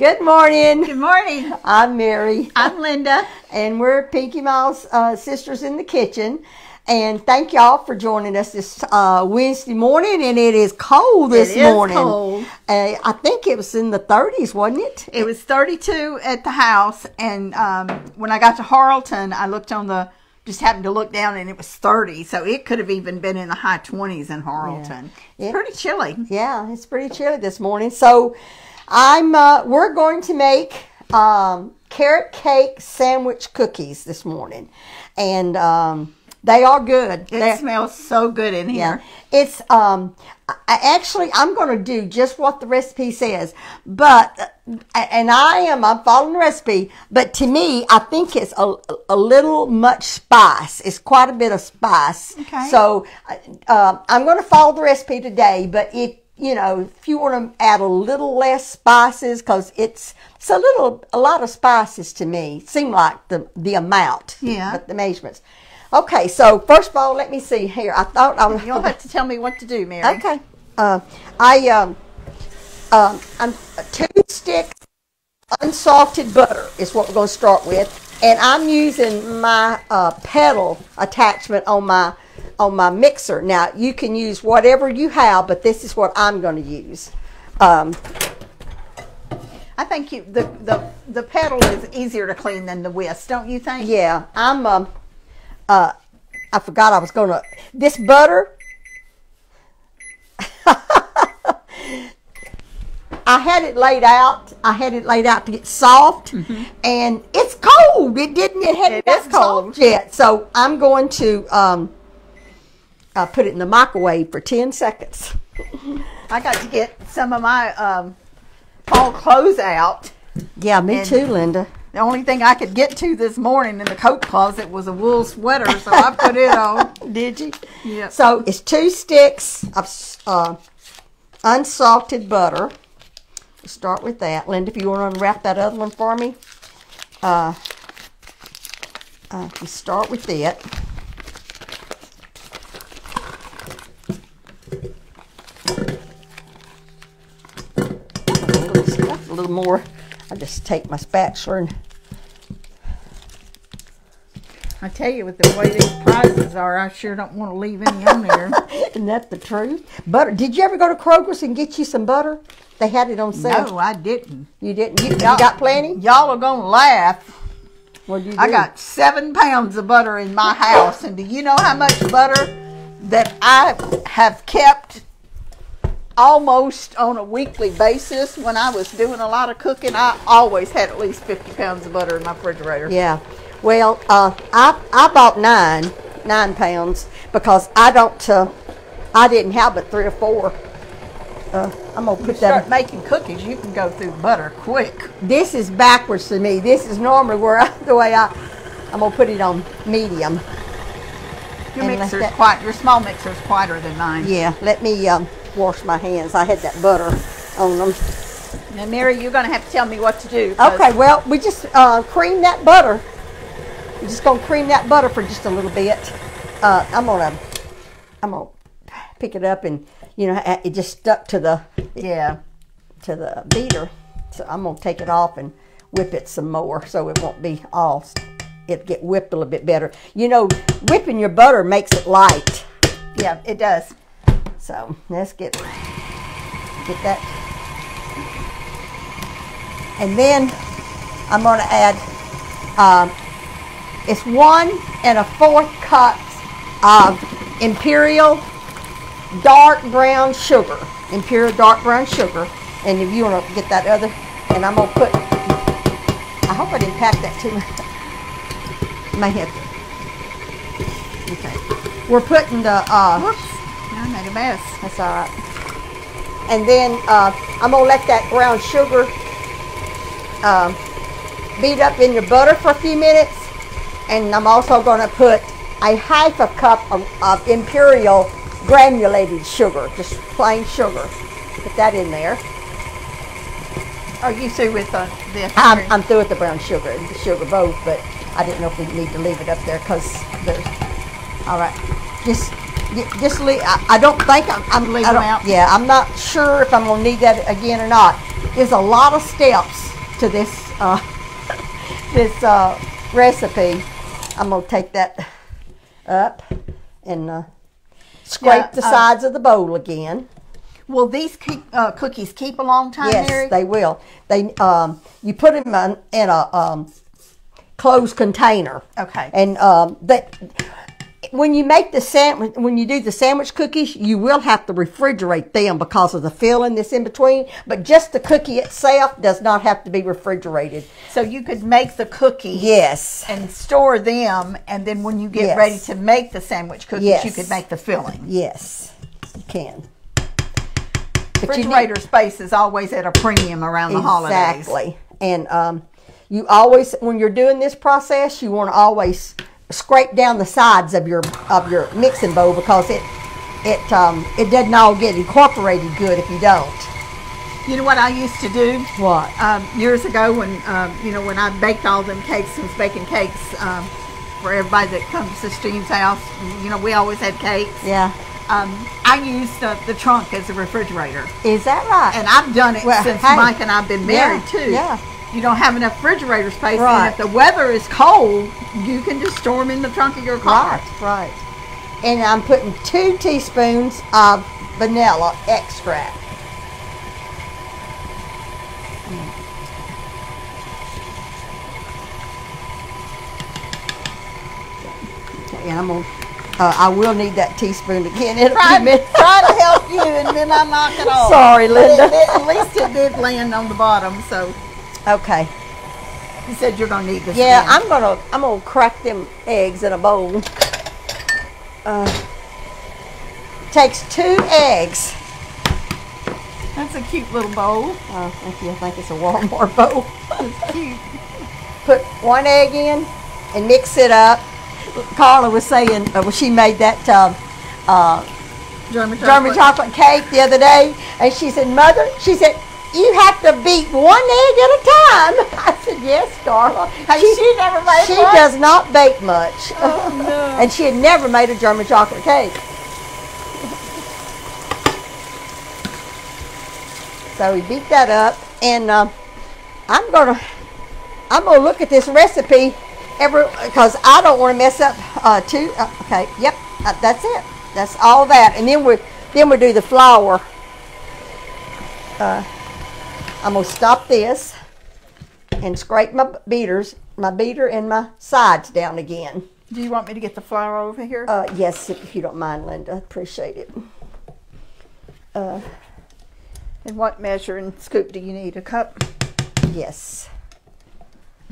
Good morning. Good morning. I'm Mary. I'm Linda. And we're PinkyMa's uh, Sisters in the Kitchen. And thank y'all for joining us this uh, Wednesday morning. And it is cold this It is morning. cold. Uh, I think it was in the 30s, wasn't it? It was 32 at the house, and um, when I got to Harleton, I looked on the just happened to look down, and it was 30. So it could have even been in the high 20s in Harleton. Yeah. It's pretty chilly. Yeah, it's pretty chilly this morning. So I'm uh, we're going to make um, carrot cake sandwich cookies this morning, and um, they are good. It They're- smells so good in Yeah, here. it's um. I, actually, I'm going to do just what the recipe says, but and I am I'm following the recipe. But to me, I think it's a, a little much spice. It's quite a bit of spice. Okay. So uh, I'm going to follow the recipe today. But if you know, if you want to add a little less spices, because it's it's a little a lot of spices to me. Seem like the the amount. Yeah. The measurements. Okay, so first of all, let me see here. I thought I was. You'll have to tell me what to do, Mary. Okay. Uh, I um, um, I'm two sticks unsalted butter is what we're going to start with, and I'm using my uh, pedal attachment on my on my mixer. Now you can use whatever you have, but this is what I'm going to use. Um, I think you, the, the, the pedal is easier to clean than the whisk, don't you think? yeah, I'm um, uh, I forgot I was going to this butter. I had it laid out. I had it laid out to get soft, and it's cold. It didn't. It hadn't It got cold. yet. So I'm going to um, uh, put it in the microwave for ten seconds. I got to get some of my um, fall clothes out. Yeah, me And- too, Linda. The only thing I could get to this morning in the coat closet was a wool sweater, so I put it on. Did you? Yeah. So it's two sticks of uh, unsalted butter. Start with that, Linda. If you want to unwrap that other one for me, uh, uh, you start with it. A little stuff, a little more. I just take my spatula and I tell you, with the way these prices are, I sure don't want to leave any on there. Isn't that the truth? Butter. Did you ever go to Kroger's and get you some butter? They had it on sale. no, I didn't. You didn't. You, you got plenty. Y'all are gonna laugh. What you I got seven pounds of butter in my house, and do you know how much butter that I have kept almost on a weekly basis? When I was doing a lot of cooking, I always had at least fifty pounds of butter in my refrigerator. Yeah. Well, uh, I I bought nine nine pounds because I don't. Uh, I didn't have but three or four. Uh, I'm gonna put that. Start that. making cookies, you can go through butter quick. This is backwards to me. This is normally where I, the way I. I'm gonna put it on medium. Your And mixer's that- quite. Your small mixer's quieter than mine. Yeah. Let me um, wash my hands. I had that butter on them. Now, Mary, you're gonna have to tell me what to do. Okay, well, we just uh, cream that butter. We're just gonna cream that butter for just a little bit. Uh, I'm gonna, I'm gonna pick it up and you know it just stuck to the Yeah. to the beater, so I'm gonna take it off and whip it some more so it won't be all. It get whipped a little bit better. You know, whipping your butter makes it light. Yeah, it does. So let's get get that, and then I'm going to add. Um, it's one and a fourth cups of imperial dark brown sugar. Imperial dark brown sugar, and if you want to get that other, and I'm gonna put. I hope I didn't pack that too much. My head. Okay, we're putting the. Uh, Whoops. I made a mess. that's all right. And then uh, I'm gonna let that brown sugar um, beat up in your butter for a few minutes, and I'm also gonna put a half a cup of, of imperial granulated sugar, just plain sugar. Put that in there. Are you through with the, this? I'm, I'm through with the brown sugar and the sugar both, but I didn't know if we need to leave it up there because there's. All right, just just leave. I, I don't think I'm. I'm Leave them out? Yeah, I'm not sure if I'm gonna need that again or not. There's a lot of steps to this uh, this uh, recipe. I'm gonna take that up and uh, scrape the uh, sides of the bowl again. Will these keep, uh, cookies keep a long time, Yes, Mary? they will. They um, you put them in, in a um, closed container. Okay. And um, that when you make the sandwich, when you do the sandwich cookies, you will have to refrigerate them because of the filling that's in between. But just the cookie itself does not have to be refrigerated. So you could make the cookies Yes. and store them, and then when you get Yes. ready to make the sandwich cookies, Yes. you could make the filling. Yes, you can. But you need- Refrigerator space is always at a premium around the holidays. Exactly. And um, you always, when you're doing this process, you want to always scrape down the sides of your of your mixing bowl because it it um, it doesn't all get incorporated good if you don't. You know what I used to do? What? Um, years ago, when um, you know when I baked all them cakes and was baking cakes um, for everybody that comes to Steam's house, you know we always had cakes. Yeah. Um, I used uh, the trunk as a refrigerator, Is that right? and I've done it Well, since hey. Mike and I've been married Yeah, too. yeah. You don't have enough refrigerator space, Right. and if the weather is cold, you can just store them in the trunk of your car. right, right. And I'm putting two teaspoons of vanilla extract. And I'm gonna, uh, I will need that teaspoon again in a Try, few minutes. try to help you, and then I knock it off. Sorry, Linda. at least it did land on the bottom, so Okay. you said you're gonna need this. Yeah, again. I'm gonna I'm gonna crack them eggs in a bowl. Uh, takes two eggs. That's a cute little bowl. Oh, thank you. I think it's a Walmart bowl. It's cute. Put one egg in and mix it up. Carla was saying uh, when she made that um, uh, German chocolate. German chocolate cake the other day, and she said, "Mother," she said, "You have to beat one egg at a time." I said, "Yes, Carla." Has she never made She one? does not bake much, Oh, no. and she had never made a German chocolate cake. So we beat that up, and um, I'm gonna I'm gonna look at this recipe every because I don't want to mess up uh, too. Uh, okay, yep, uh, that's it. That's all that, and then we then we do the flour. Uh, I'm gonna stop this and scrape my beaters, my beater and my sides down again. Do you want me to get the flour over here? Uh, yes, if you don't mind, Linda, I appreciate it. Uh, and what measuring scoop do you need? A cup? yes.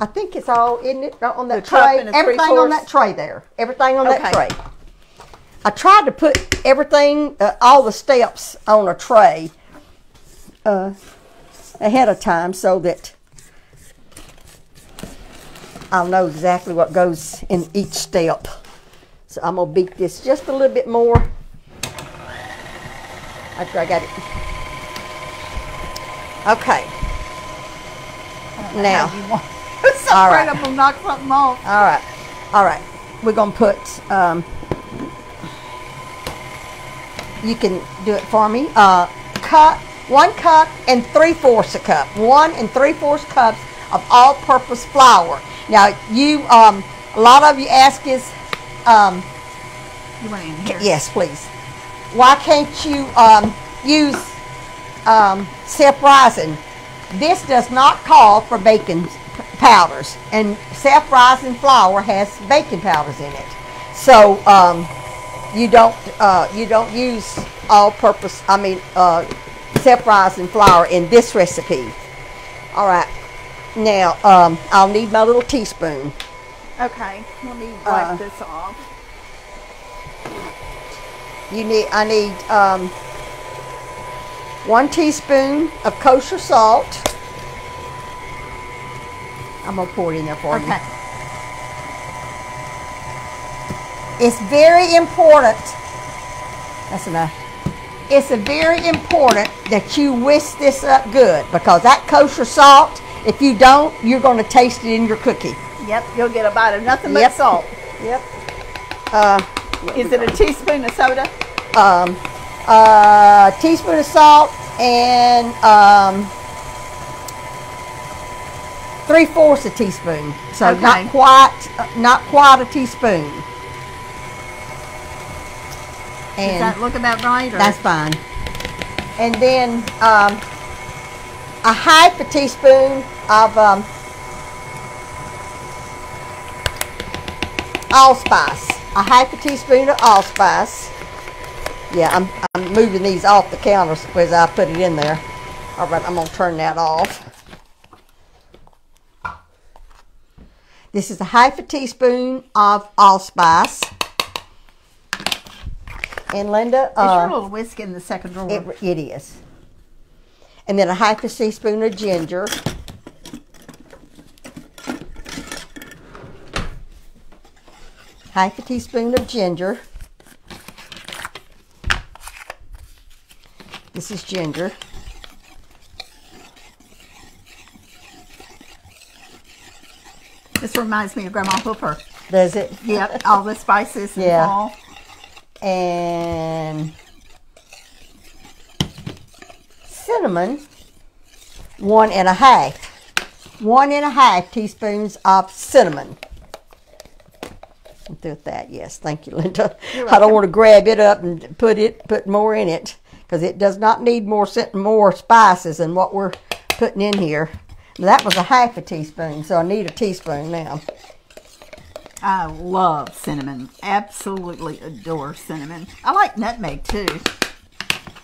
I think it's all, isn't it, on that The tray? and Everything on that tray there. Everything on that Okay. tray. I tried to put everything, uh, all the steps on a tray uh, ahead of time so that I'll know exactly what goes in each step. So I'm gonna beat this just a little bit more. After I got it. Okay. Now. How you want- so All right. I'm gonna knock something off. All right, all right. We're gonna put. Um, you can do it for me. Uh, cup, one cup and three fourths a cup. One and three fourths cups of all-purpose flour. Now you, um, a lot of you ask is, um, You want in here? yes, please. Why can't you um, use um, self-rising? This does not call for baking powders, and self-rising flour has baking powders in it. So um, you don't uh, you don't use all-purpose. I mean, uh, self-rising flour in this recipe. All right. Now um, I'll need my little teaspoon. Okay. Let me wipe Uh, this off. You need I need um, one teaspoon of kosher salt. I'm gonna pour it in there for you. Okay. It's very important. That's enough. It's a very important that you whisk this up good because that kosher salt, if you don't, you're going to taste it in your cookie. Yep. You'll get a bite of nothing but Yep. salt. Yep. Uh, Is it a teaspoon of soda? um, a teaspoon of salt and um, three fourths a teaspoon. So Okay. not quite, uh, not quite a teaspoon. Does that look about right? Or? that's fine. And then um, a half a teaspoon of um, allspice. A half a teaspoon of allspice. Yeah, I'm, I'm moving these off the counter as I put it in there. All right, I'm going to turn that off. This is a half a teaspoon of allspice. And Linda, Is uh, your little whisk in the second drawer? it, it is. And then a half a teaspoon of ginger. Half a teaspoon of ginger. This is ginger. this reminds me of Grandma Hooper. Does it? Yep, all the spices and Yeah. all. And cinnamon, one and a half. One and a half teaspoons of cinnamon. Do that, yes. Thank you, Linda. I don't want to grab it up and put it put more in it because it does not need more more spices than what we're putting in here. That was a half a teaspoon, so I need a teaspoon now. I love cinnamon. Absolutely adore cinnamon. I like nutmeg too.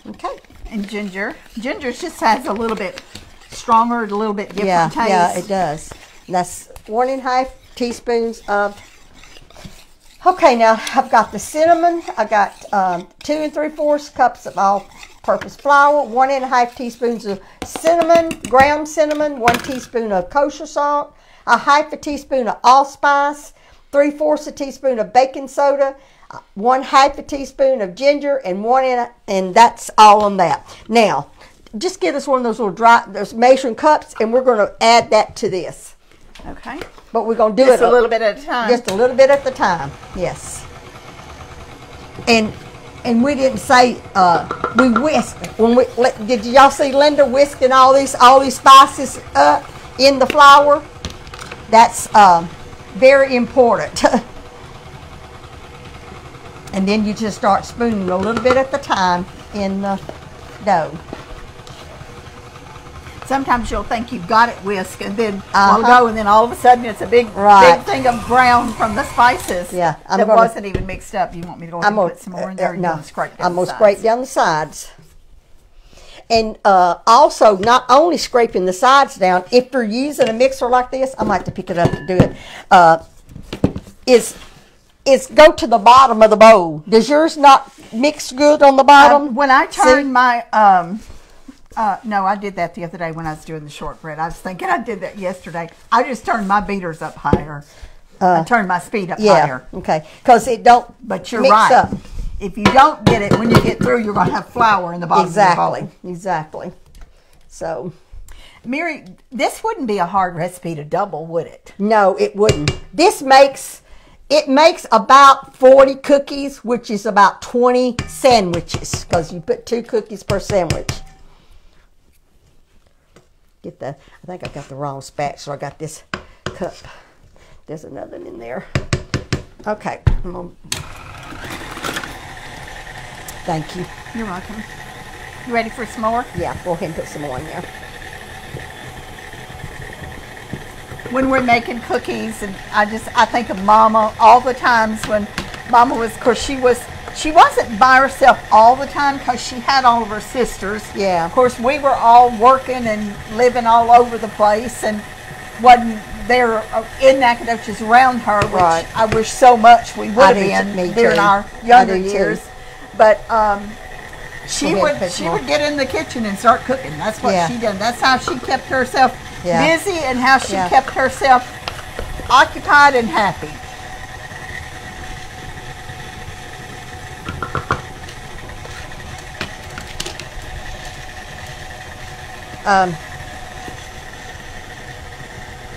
Okay. And ginger. Ginger just has a little bit stronger, a little bit different yeah, taste. Yeah, it does. And that's one and a half teaspoons of. Okay, now I've got the cinnamon. I got um, two and three fourths cups of all-purpose flour, one and a half teaspoons of cinnamon, ground cinnamon, one teaspoon of kosher salt, a half a teaspoon of allspice, three fourths a teaspoon of baking soda, one half a teaspoon of ginger, and one and a, and that's all on that. Now, just get us one of those little dry those measuring cups, and we're going to add that to this. Okay. But we're going to do Just it a little bit at a time. just a little bit at the time. Yes. And and we didn't say uh, we whisked when we did y'all see Linda whisking all these all these spices up in the flour? That's um, very important. and then you just start spooning a little bit at the time in the dough. Sometimes you'll think you've got it whisked and then Uh-huh. go and then all of a sudden it's a big Right. big thing of brown from the spices Yeah, I'm that gonna- wasn't even mixed up. You want me to go ahead and gonna- put some more in uh, there? uh, no, want to scrape down I'm gonna scrape down the sides. And uh, also, not only scraping the sides down, if you're using a mixer like this, I might have to pick it up to do it. Uh, is is go to the bottom of the bowl. Does yours not mix good on the bottom? Um, when I See? turned my um uh no, I did that the other day when I was doing the shortbread. I was thinking I did that yesterday. I just turned my beaters up higher. I turned my speed up Uh, yeah. higher. Okay. Because it don't. But you're mix right. Up. If you don't get it when you get through, you're gonna have flour in the bottom Exactly. of the bowl. Exactly. So Mary, this wouldn't be a hard recipe to double, would it? No, it wouldn't. This makes it makes about 40 cookies, which is about 20 sandwiches because you put two cookies per sandwich. Get the I think I got the wrong spatula. I got this cup. There's another one in there. Okay. Thank you. You're welcome. You ready for some more? Yeah, go ahead and put some more in there. when we're making cookies and I just I think of mama all the times when mama was of course she was she wasn't by herself all the time because she had all of her sisters Yeah. of course we were all working and living all over the place and wasn't there uh, in Nacogdoches around her which Right. I wish so much we would I have been during our younger years but um she would she would get in the kitchen and start cooking that's what Yeah. she did that's how she kept herself Yeah. busy and how she Yeah. kept herself occupied and happy. Um,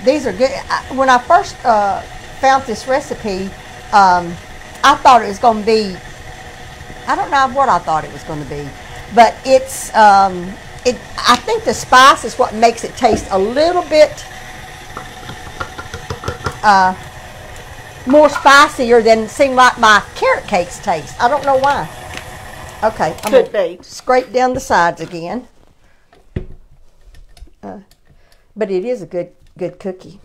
these are good. I, when I first uh, found this recipe, um, I thought it was going to be. I don't know what I thought it was going to be, but it's. Um, it. I think the spice is what makes it taste a little bit uh, more spicier than it seemed like my carrot cakes taste. I don't know why. Okay, I'm Could gonna be. scrape down the sides again. Uh, but it is a good good cookie.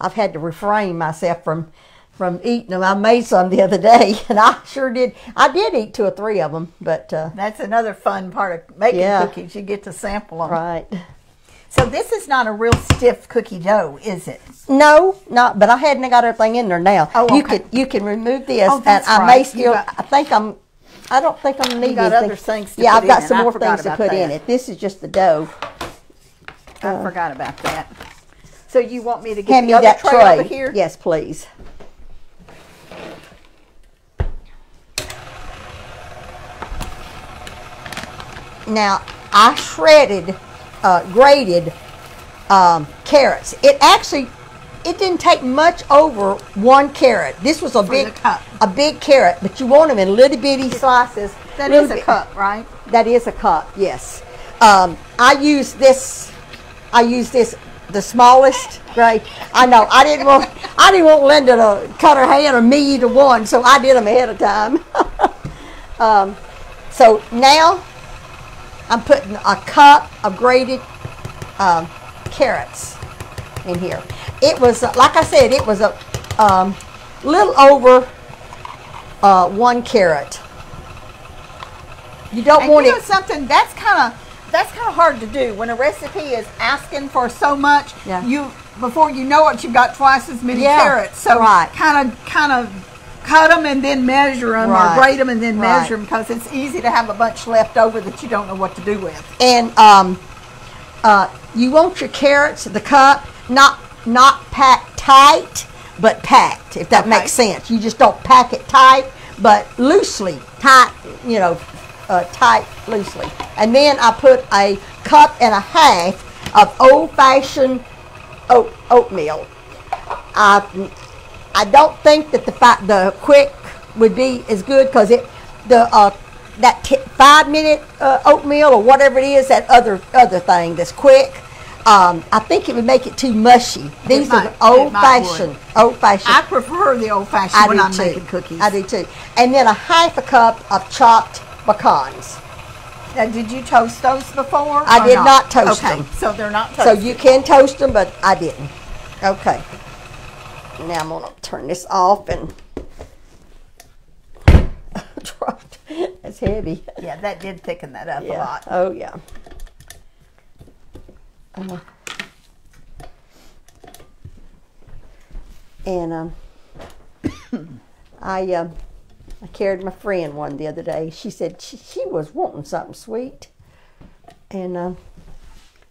I've had to refrain myself from from eating them. I made some the other day, and I sure did. I did eat two or three of them, but uh, That's another fun part of making Yeah. cookies. You get to sample them. right. So this is not a real stiff cookie dough, is it? No, not. But I hadn't got everything in there now. Oh, You can you can remove this, Oh, and I right. may still. got- I think I'm. I don't think I'm needing other things to yeah, I've got in. some more things to put in it. This is just the dough. I forgot about that. So you want me to get Hand the me other that tray, tray. over here? Yes, please. Now, I shredded, uh, grated um, carrots. It actually, it didn't take much over one carrot. This was a big, cup. a big carrot, but you want them in little bitty slices. That is a bit- cup, right? that is a cup, yes. Um, I use this. I use this the smallest grade. I know. I didn't want. I didn't want Linda to cut her hand or me either one, so I did them ahead of time. um, so now I'm putting a cup of grated um, carrots in here. It was like I said. It was a um, little over uh, one carrot. You don't And want you know it. something? That's kind of that's kind of hard to do when a recipe is asking for so much. Yeah. You before you know it, you've got twice as many Yeah, carrots. So right. kind of kind of cut them and then measure them, Right, or grate them and then right. measure them, because it's easy to have a bunch left over that you don't know what to do with. and um, uh, you want your carrots, the cup, not not packed tight, but packed. If that Okay. makes sense, you just don't pack it tight, but loosely tight. You know, uh, tight loosely. And then I put a cup and a half of old-fashioned oat, oatmeal. I I don't think that the fi- the quick would be as good because it the uh, that t- five minute uh, oatmeal or whatever it is that other other thing that's quick. Um, I think it would make it too mushy. These might- are old fashioned. Old fashioned. I prefer the old fashioned I when I'm too. making cookies. I do too. And then a half a cup of chopped pecans. Now, did you toast those before? I did not toast okay, them. So they're not So you can toast them, but I didn't. Okay. Now I'm gonna turn this off and dropped. It's heavy. yeah, that did thicken that up a lot. Oh yeah. Uh, and um, I um, I carried my friend one the other day. She said she, she was wanting something sweet, and um,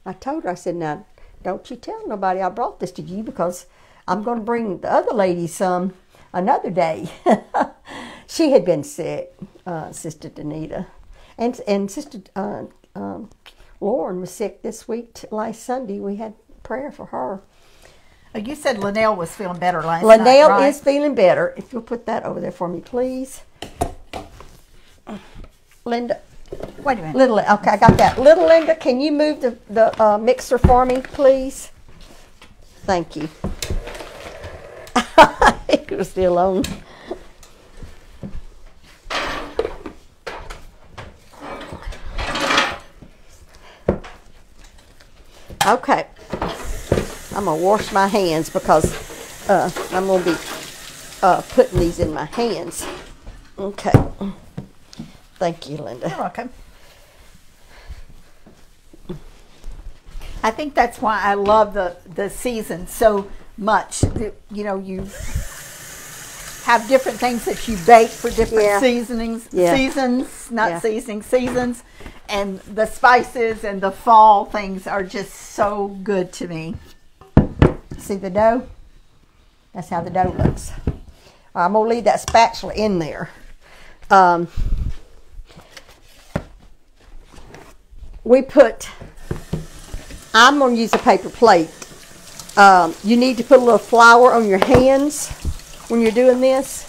I told her I said, "Now, don't you tell nobody I brought this to you because I'm going to bring the other lady some another day." she had been sick, uh, Sister Danita, and and Sister uh, um, Lauren was sick this week. Last Sunday, we had prayer for her. Uh, You said Linnell was feeling better last night. Linnell right? is feeling better. If you'll put that over there for me, please. Linda, Wait a minute. little. Okay, I got that. Little Linda, can you move the the uh, mixer for me, please? Thank you. still on. Okay. I'm gonna wash my hands because uh, I'm gonna be uh, putting these in my hands. Okay. Thank you, Linda. You're welcome. I think that's why I love the the season so much. You know, you have different things that you bake for different Yeah. seasonings, Yeah. seasons, not Yeah. seasoning seasons, and the spices and the fall things are just so good to me. See the dough? That's how the dough looks. I'm gonna leave that spatula in there. Um, we put. I'm gonna use a paper plate. Um, you need to put a little flour on your hands when you're doing this.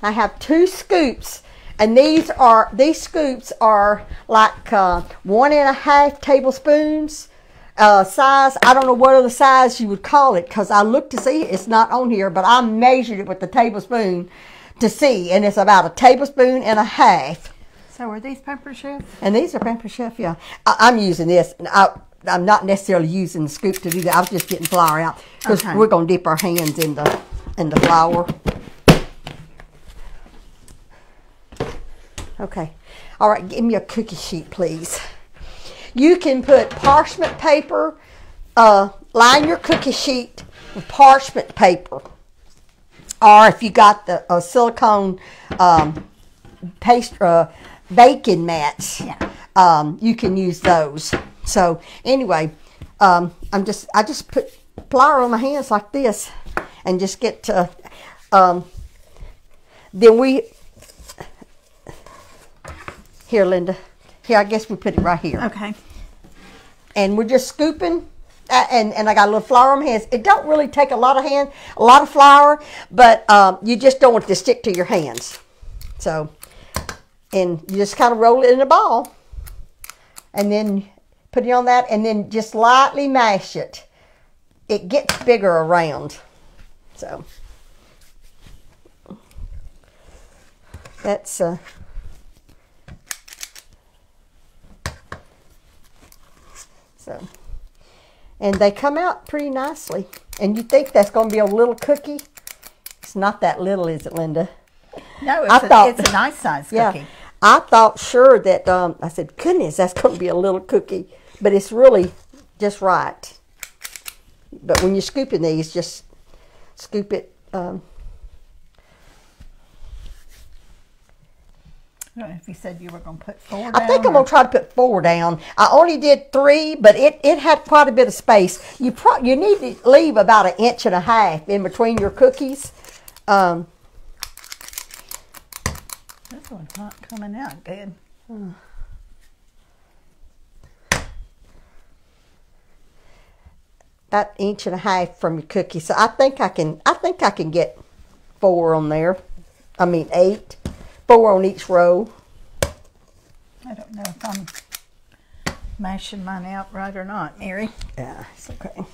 I have two scoops, and these are these scoops are like uh, one and a half tablespoons uh, size. I don't know what other size you would call it because I looked to see it's not on here, but I measured it with the tablespoon to see, and it's about a tablespoon and a half. So are these Pampered Chef? And these are Pampered Chef, yeah. I, I'm using this. and I, I'm not necessarily using the scoop to do that. I was just getting flour out because Okay. we're going to dip our hands in the in the flour. Okay. All right, give me a cookie sheet, please. You can put parchment paper, uh, line your cookie sheet with parchment paper. Or if you got the uh, silicone um, paste, uh, baking mats, Yeah. um, you can use those. So anyway, um, I'm just I just put flour on my hands like this, and just get to. Um, then we here, Linda. Here, I guess we put it right here Okay. and we're just scooping uh, and and I got a little flour on my hands. It don't really take a lot of hand, a lot of flour, but um, you just don't want it to stick to your hands. So, and you just kind of roll it in a ball, and then put it on that, and then just lightly mash it. It gets bigger around. So that's uh, so. and they come out pretty nicely. And you think that's going to be a little cookie? It's not that little, is it, Linda? No, it's, I a, thought- it's a nice size Yeah. cookie. I thought sure that um, I said, goodness, that's going to be a little cookie, but it's really just right. But when you're scooping these, just scoop it. Um, I don't know if you said you were going to put four I think I'm gonna try to put four down. I only did three, but it, it had quite a bit of space. You pro- you need to leave about an inch and a half in between your cookies. Um, This one's not coming out good. That inch and a half from your cookie. So I think I can I think I can get four on there. I mean eight. Four on each row. I don't know if I'm mashing mine out right or not, Mary. Yeah, it's okay.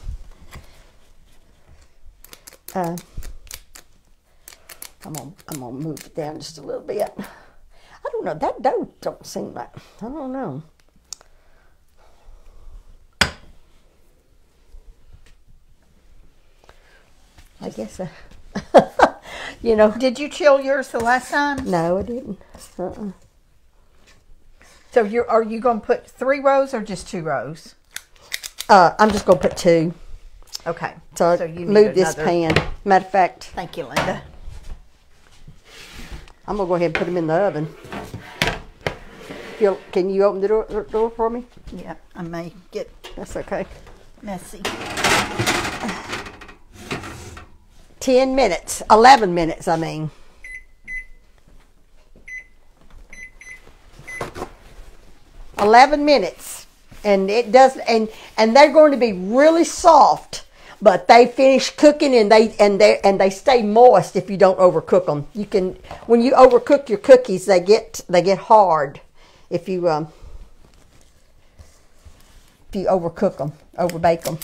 Uh, I'm gonna I'm gonna move it down just a little bit. I don't know. That dough don't seem like I don't know. I guess uh, you know. Did you chill yours the last time? No, I didn't. Uh-uh. So you're are you going to put three rows or just two rows? Uh, I'm just gonna put two. Okay. So, you need move this pan. Matter of fact, Thank you, Linda. I'm gonna go ahead and put them in the oven. You'll, can you open the door, door for me? Yeah, I may get That's okay. messy. Ten minutes, eleven minutes. I mean. Eleven minutes, and it does, and and they're going to be really soft, but they finish cooking and they and they and they stay moist if you don't overcook them. You can when you overcook your cookies, they get they get hard if you um if you overcook them, overbake them.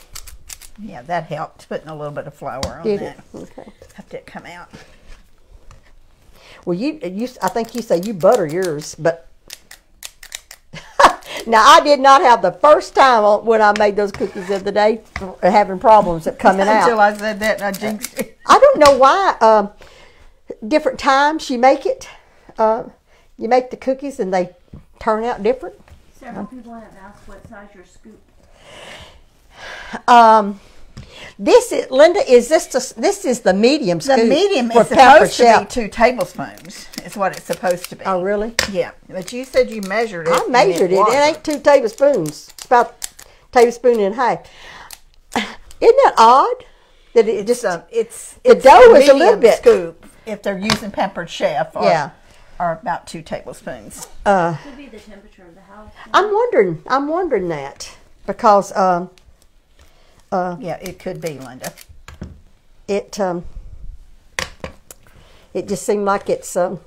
Yeah, that helped putting a little bit of flour on Did it? that. Okay. Have it come out. Well, you, you, I think you say you butter yours, but now I did not have the first time when I made those cookies the other day having problems at coming Until out. Until I said that, and I jinxed it. I don't know why. Um, different times you make it, uh, you make the cookies and they turn out different. Several people have asked what size your scoop. Um, this is Linda. Is this the, this is the medium The medium for is supposed to be two tablespoons. Is what it's supposed to be. Oh, really? Yeah, but you said you measured it. I measured it. It wasn't. ain't two tablespoons. It's about tablespoon and a half. Isn't that odd? That it just So it's The it's dough is a little bit- scoop if they're using Pampered Chef. Or, Yeah. Or about two tablespoons. uh, Could be the temperature of the house. I'm wondering. I'm wondering that because um, uh, Yeah, it could be, Linda. it um, it just seemed like it's um,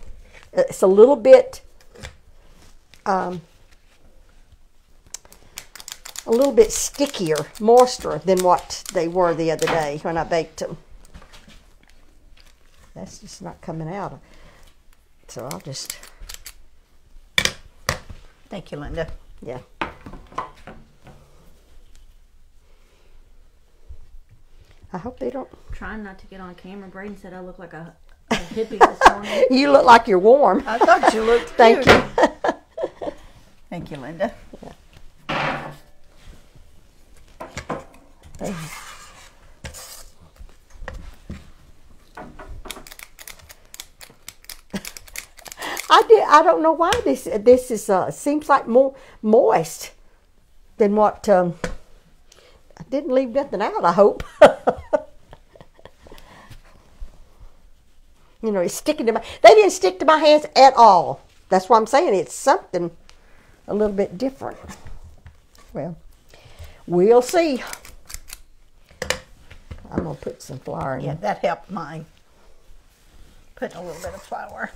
it's a little bit um, a little bit stickier, moister than what they were the other day when I baked them. That's just not coming out. So I'll just, Thank you, Linda. yeah. I hope they don't. Trying not to get on camera. Braden said I look like a, a hippie this morning. You look like you're warm. I thought you looked Thank you. Thank you, Linda. I did. I don't know why this this is uh, seems like more moist than what. Um, I didn't leave nothing out. I hope. You know, it's sticking to my. They didn't stick to my hands at all. That's why I'm saying it's something a little bit different. Well, we'll see. I'm gonna put some flour in. Yeah, that helped mine. Putting a little bit of flour.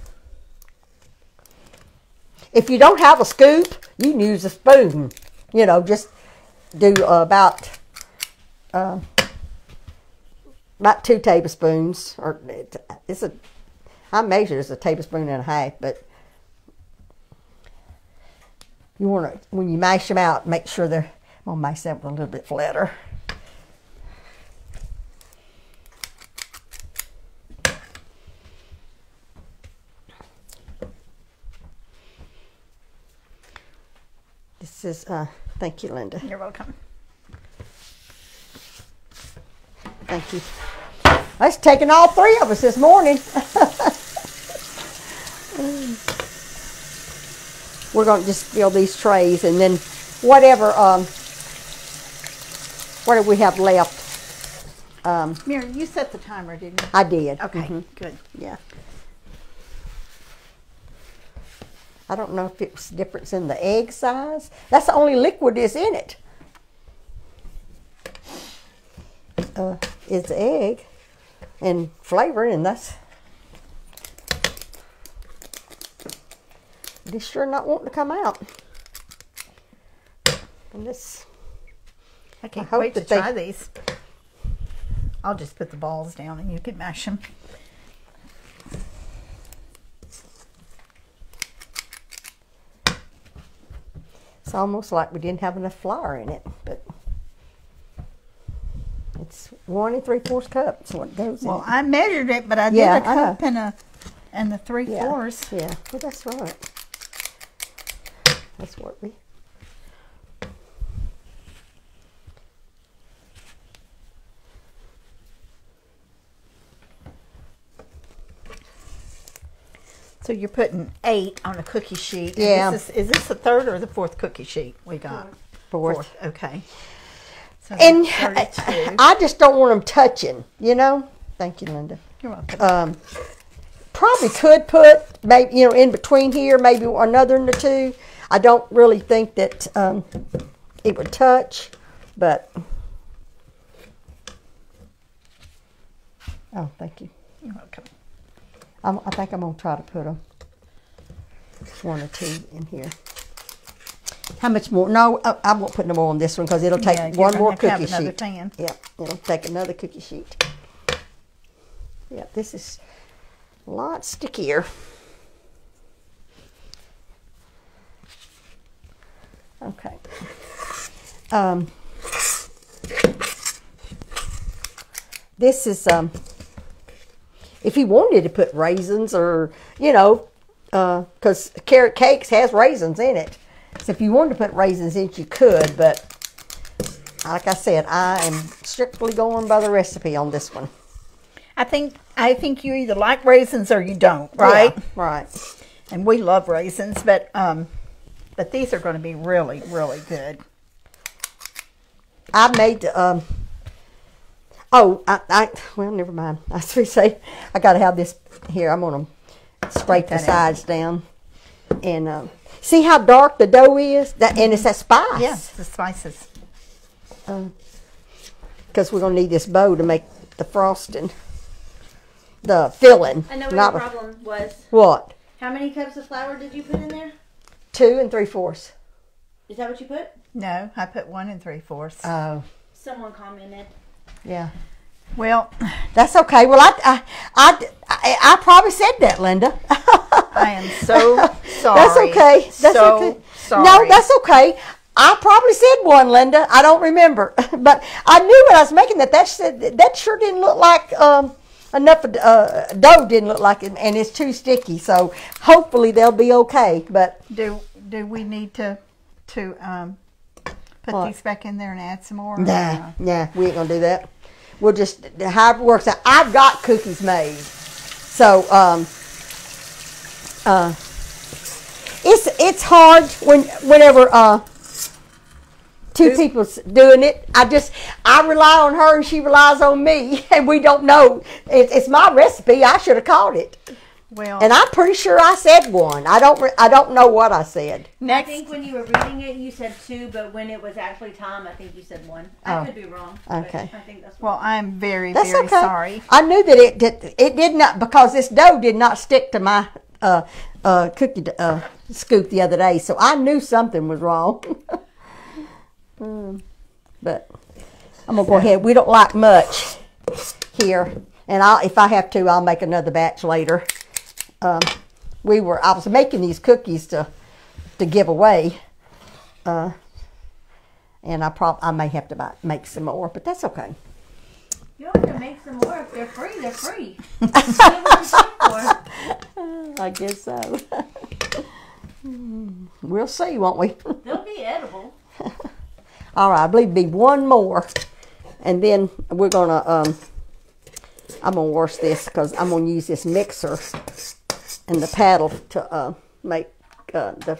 If you don't have a scoop, you can use a spoon. You know, just do about uh, about two tablespoons, or it's a I measure it's a tablespoon and a half, but you want to when you mash them out, make sure they're. I'm gonna mash them a little bit flatter. This is uh, thank you, Linda. You're welcome. Thank you. That's taken all three of us this morning. We're going to just fill these trays and then whatever, um, what do we have left? Um, Mary, you set the timer, didn't you? I did. Okay, Mhm, good. Yeah. I don't know if it's difference in the egg size. That's the only liquid is in it. Uh, is the egg and flavoring, and that's. It's sure not wanting to come out. And this, I can't hope wait to that they- try these. I'll just put the balls down and you can mash them. it's almost like we didn't have enough flour in it, but it's one and three fourths cup. That's what goes Well, in. I measured it, but I did Yeah, a I cup and a and the three Yeah. fourths. Yeah, well, that's right. That's what we. So you're putting eight on a cookie sheet. and Yeah. This is, is this the third or the fourth cookie sheet we got? Fourth. Okay. So And that's 32. I just don't want them touching, you know? Thank you, Linda. You're welcome. Um, probably could put, maybe, you know, in between here, maybe another in the two. I don't really think that um, it would touch, but. Oh, thank you. You're welcome. I'm, I think I'm gonna try to put a one or two in here. How much more? No, I, I won't put no more on this one because it'll take Yeah, one more to cookie another sheet. pan. Yeah, it'll take another cookie sheet. Yeah, this is a lot stickier. Okay. Um, this is um, if you wanted to put raisins or you know because carrot cakes has raisins in it so if you wanted to put raisins in it you could but like i said i am strictly going by the recipe on this one I think I think you either like raisins or you don't, right? Yeah, right And we love raisins, but um, but these are going to be really really good. i made um oh i, I well never mind i was gonna say i gotta have this here i'm gonna scrape the that out. sides down and um, see how dark the dough is that and it's that spice Yes, the spices. because we're gonna need this bow to make the frosting, the filling. I know what not your problem was. what How many cups of flour did you put in there? Two and three fourths. Is that what you put? No, I put one and three fourths. Oh, Someone commented. yeah. well, That's okay. Well, I, I, I, I, I probably said that, Linda. I am so sorry. That's okay. That's so okay. sorry. No, that's okay. I probably said one, Linda. I don't remember, but I knew when I was making that. That said, that sure didn't look like um, enough. of- Uh, dough didn't look like it, and it's too sticky. So hopefully they'll be okay. But Do do we need to to um put What? these back in there and add some more? nah, nah, we ain't gonna do that. We'll just however it works out. I've got cookies made, so um, uh, it's it's hard when whenever uh two people doing it. I just I rely on her and she relies on me, and we don't know. It, it's my recipe. I should have called it, Well, and I'm pretty sure I said one. I don't re- I don't know what I said. I think when you were reading it, you said two, but when it was actually time, I think you said one. I Oh. could be wrong. Okay. I think that's well, I'm very That's very okay. sorry. I knew that it did. It did not because this dough did not stick to my uh, uh, cookie uh, scoop the other day, so I knew something was wrong. Mm. But I'm gonna go ahead. We don't like much here, and I'll, if I have to, I'll make another batch later. Um, we were. I was making these cookies to to give away. Uh, and I prob I may have to buy, make some more, but that's okay. You have to make some more. If they're free, they're free. Give what you pay for. I guess so. we'll see, won't we? They'll be edible. All right, I believe be one more, and then we're gonna. Um, I'm gonna wash this because I'm gonna use this mixer and the paddle to uh, make uh, the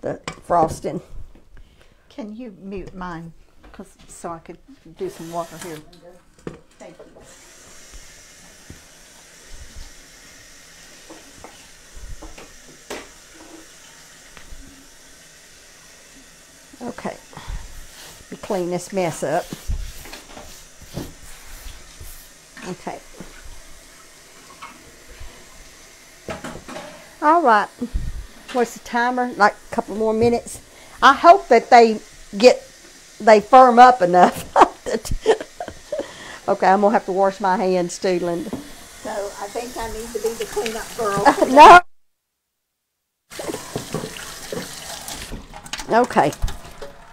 the frosting. Can you mute mine Cause, so I could do some water here? Thank you. Okay, clean this mess up. Okay. All right. What's the timer? Like a couple more minutes. I hope that they get they firm up enough. okay, I'm gonna have to wash my hands too, Linda. So I think I need to be the cleanup girl. No. Okay.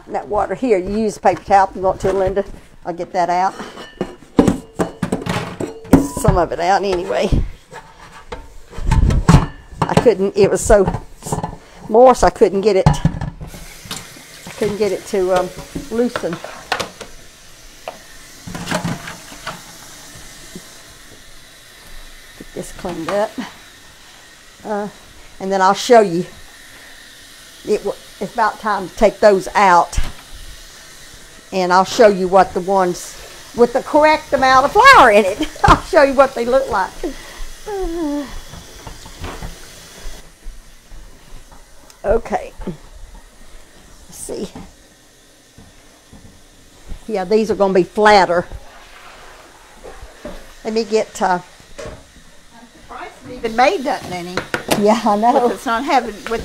That water here, you use a paper towel if you want to, Linda. I'll get that out. Get some of it out anyway. I couldn't, it was so moist, I couldn't get it, I couldn't get it to um, loosen. Get this cleaned up. Uh, and then I'll show you. It, it's about time to take those out. And I'll show you what the ones with the correct amount of flour in it. I'll show you what they look like. Uh, okay. Let's see. Yeah, these are going to be flatter. Let me get, uh, I'm surprised it even made that many. yeah, I know. It's not having with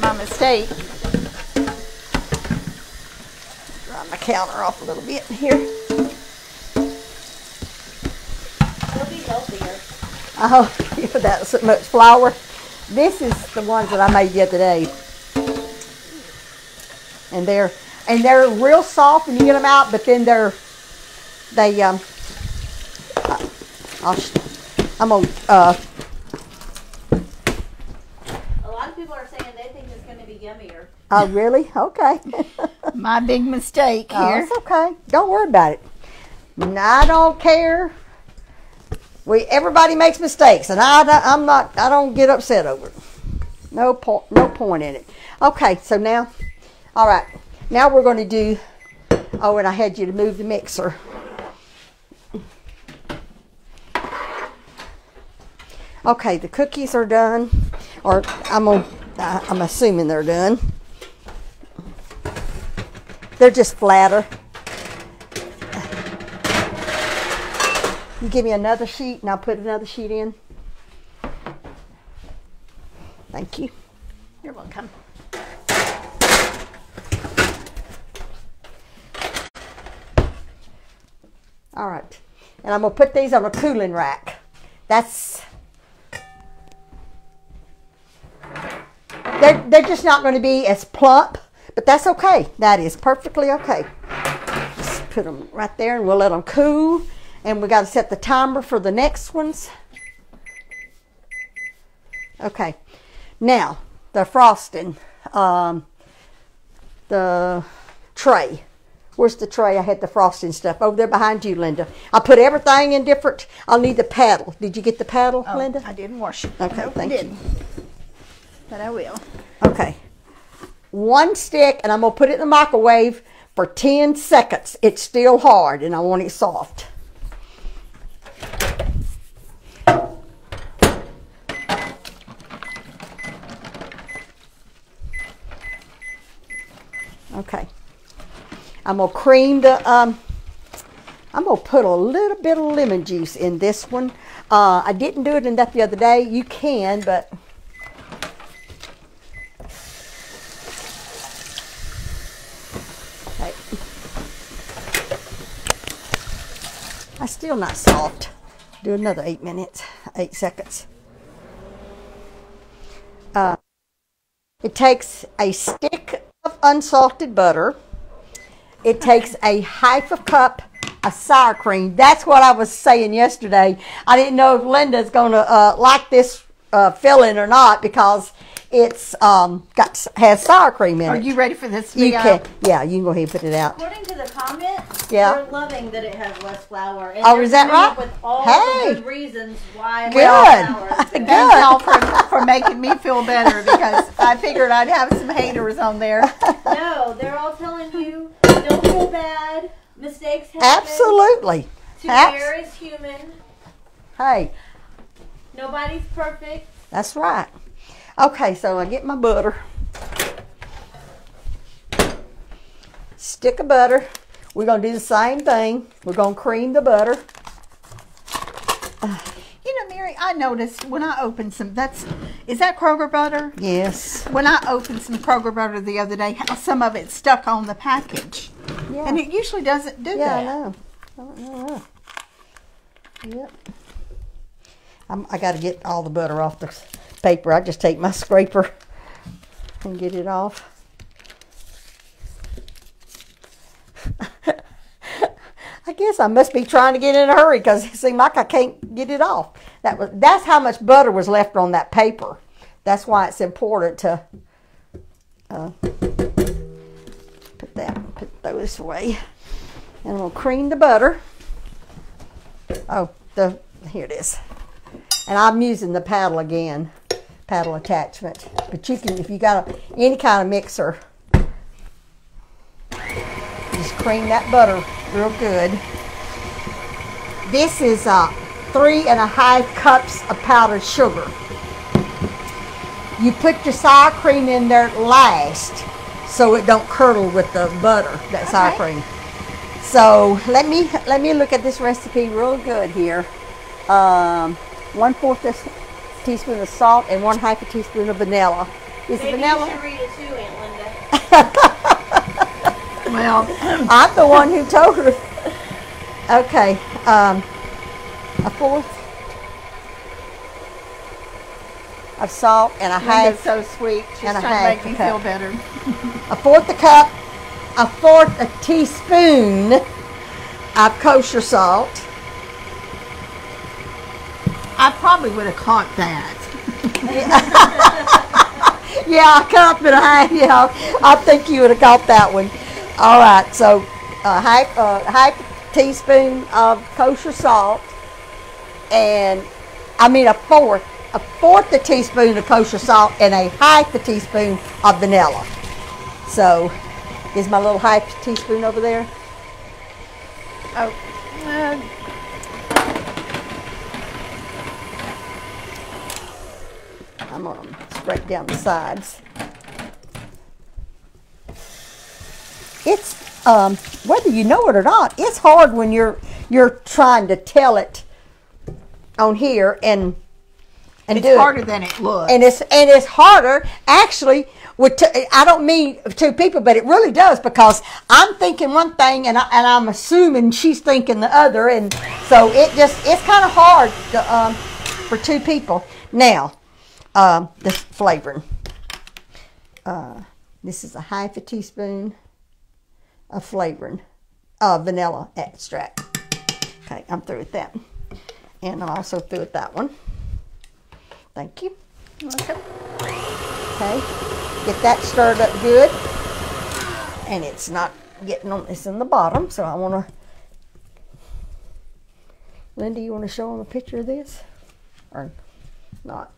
my mistake. Dry my counter off a little bit here. They'll be healthier. Oh, yeah, that's so much flour. This is the ones that I made the other day. And they're and they're real soft when you get them out, but then they're they um I- I'll I'm gonna uh A lot of people are saying they think it's going to be yummier. Oh really? Okay. My big mistake Oh, here. it's okay. Don't worry about it. I don't care. We everybody makes mistakes, and I don't- I'm not. I don't get upset over it. No point. No point in it. Okay, so now, all right. Now we're going to do. Oh, and I had you to move the mixer. Okay, the cookies are done, or I'm I'm assuming they're done. They're just flatter. You give me another sheet and I'll put another sheet in. Thank you. You're welcome. All right. And I'm going to put these on a cooling rack. That's... They're, they're just not going to be as plump but that's okay. That is perfectly okay. Just put them right there and we'll let them cool. And we got to set the timer for the next ones. Okay. Now, the frosting. Um, the tray. Where's the tray? I had the frosting stuff over there behind you, Linda. I put everything in different. I'll need the paddle. Did you get the paddle, Oh, Linda? I didn't wash it. Okay, thank I you. didn't. But I will. Okay. One stick, and I'm gonna put it in the microwave for 10 seconds. It's still hard, and I want it soft. Okay. I'm gonna cream the um I'm gonna put a little bit of lemon juice in this one. Uh, I didn't do it in that the other day. You can, but still not soft. Do another eight minutes, eight seconds. Uh, it takes a stick of unsalted butter. It takes a half a cup of sour cream. That's what I was saying yesterday. I didn't know if Linda's going to uh, like this uh, filling or not because it's um, got has sour cream in Are it. you ready for this? You can, out? yeah, you can go ahead and put it out. According to the comments, Yeah. they're loving that it has less flour. And Oh, is that right? With all Hey. the good reasons why Good. less flour is Good. better. Thanks y'all for, for making me feel better because I figured I'd have some haters on there. No, they're all telling you don't feel bad. Mistakes happen. Absolutely. To Abs- err is human. Hey, Nobody's perfect. that's right. Okay, so I get my butter. Stick of butter. We're going to do the same thing. We're going to cream the butter. You know, Mary, I noticed when I opened some, that's, is that Kroger butter? Yes. When I opened some Kroger butter the other day, some of it stuck on the package. Yeah. And it usually doesn't do yeah, I that. know. I don't know. Yep. I'm, I got to get all the butter off the paper. I just take my scraper and get it off. I guess I must be trying to get in a hurry because it seemed like I can't get it off. That was that's how much butter was left on that paper. That's why it's important to uh, put that put those away. And I'm gonna cream the butter. Oh, the here it is. And I'm using the paddle again, paddle attachment. But you can, if you got a, any kind of mixer, just cream that butter real good. This is uh, three and a half cups of powdered sugar. You put your sour cream in there last so it don't curdle with the butter, that sour cream. So let me let me look at this recipe real good here. Um, one fourth s- teaspoon of salt and one half a teaspoon of vanilla. Is it Maybe vanilla? you should read it too, Aunt Linda. Well, I'm the one who told her. Okay, um, a fourth of salt and a Linda's half, so sweet. She's and a trying half to make me feel better. a fourth a cup, a fourth a teaspoon of kosher salt. I probably would have caught that. Yeah, a cup and a half. Yeah, I think you would have caught that one. All right, so a half, uh, half teaspoon of kosher salt, and I mean a fourth, a fourth a teaspoon of kosher salt, and a half a teaspoon of vanilla. So, is my little half teaspoon over there? Oh, uh, I'm gonna scrape down the sides. It's um, whether you know it or not, it's hard when you're you're trying to tell it on here and and It's do it. harder than it looks. and it's and it's harder actually with two, I don't mean two people, but it really does because I'm thinking one thing and I, and I'm assuming she's thinking the other, and so it just it's kind of hard to, um, for two people. Now, um, the flavoring. Uh, this is a half a teaspoon of flavoring, uh, vanilla extract. Okay, I'm through with that, and I'm also through with that one. Thank you. Okay. Okay, get that stirred up good. And it's not getting on, it's in the bottom, so I want to. Linda, you want to show them a picture of this? Or not?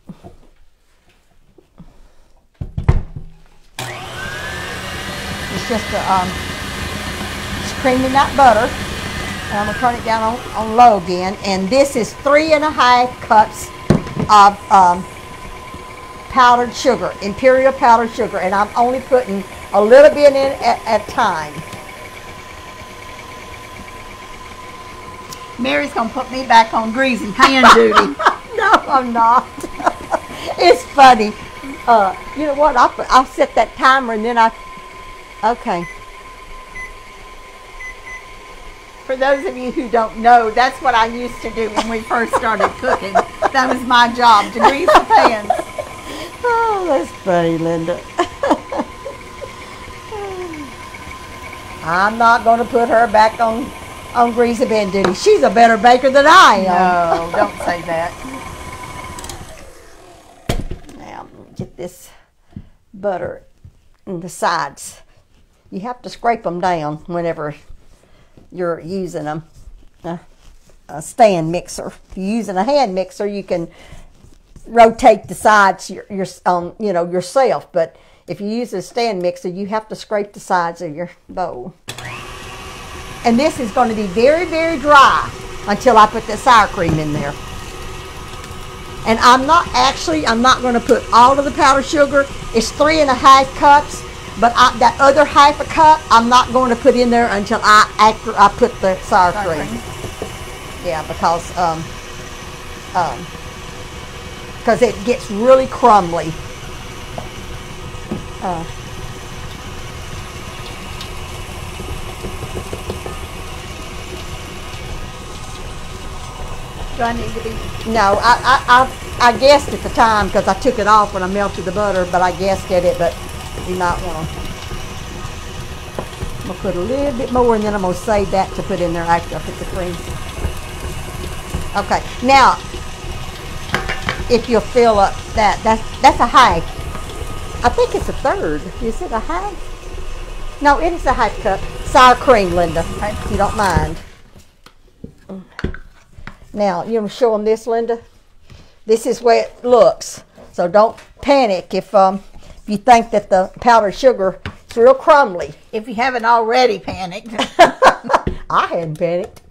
Just a, um, creaming that butter. And I'm going to turn it down on, on low again. And this is three and a half cups of um, powdered sugar, imperial powdered sugar, and I'm only putting a little bit in at, a time. Mary's gonna put me back on greasing pan duty. no, I'm not. it's funny. Uh, you know what? I'll, I'll set that timer and then I. Okay. For those of you who don't know, that's what I used to do when we first started cooking. That was my job to grease the pans. Oh, that's funny, Linda. I'm not going to put her back on on greasy pan duty. She's a better baker than I am. No, don't say that. Now, get this butter in the sides. You have to scrape them down whenever you're using them. A, a stand mixer. If you're using a hand mixer, you can rotate the sides your, your, um, you know, yourself. But if you use a stand mixer, you have to scrape the sides of your bowl. And this is going to be very, very dry until I put the sour cream in there. And I'm not actually, I'm not going to put all of the powdered sugar. It's three and a half cups. But I, that other half a cup, I'm not going to put in there until I after I put the sour, Sour cream. cream. Yeah, because um, um, because it gets really crumbly. Uh, Do I need to be? no, I, I, I, I guessed at the time because I took it off when I melted the butter, but I guessed at it, but you might want to. I'm gonna put a little bit more, and then I'm gonna save that to put in there after I put the cream. Okay, now if you'll fill up that, that's that's a half. I think it's a third. Is it a half? No, it is a half cup sour cream, Linda. If you don't mind. Now, you want to show them this, Linda? This is where it looks. So don't panic if um you think that the powdered sugar is real crumbly. If you haven't already panicked. I hadn't panicked.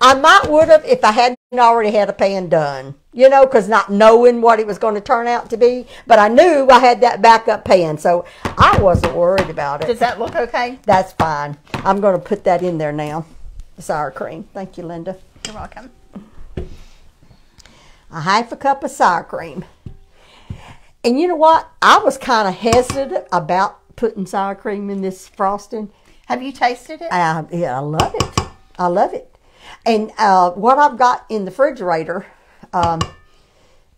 I might would have if I hadn't already had a pan done. You know, because not knowing what it was going to turn out to be. But I knew I had that backup pan, so I wasn't worried about it. Does that look okay? That's fine. I'm going to put that in there now. The sour cream. Thank you, Linda. You're welcome. a half a cup of sour cream. And you know what? I was kind of hesitant about putting sour cream in this frosting. Have you tasted it? I, yeah, I love it. I love it. And uh, what I've got in the refrigerator um,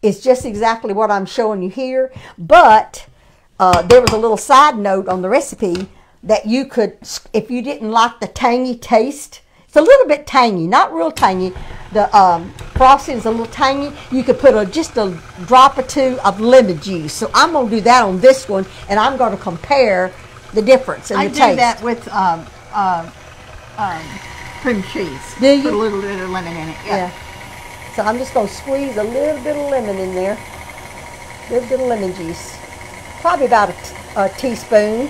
is just exactly what I'm showing you here. But uh, there was a little side note on the recipe that you could, if you didn't like the tangy taste, it's a little bit tangy, not real tangy. The um, frosting is a little tangy. You could put a, just a drop or two of lemon juice. So I'm going to do that on this one, and I'm going to compare the difference in I the do taste. that with um, um, um, cream cheese. Do you? Put a little bit of lemon in it. Yeah. Yeah. So I'm just going to squeeze a little bit of lemon in there. A little bit of lemon juice. Probably about a, t- a teaspoon,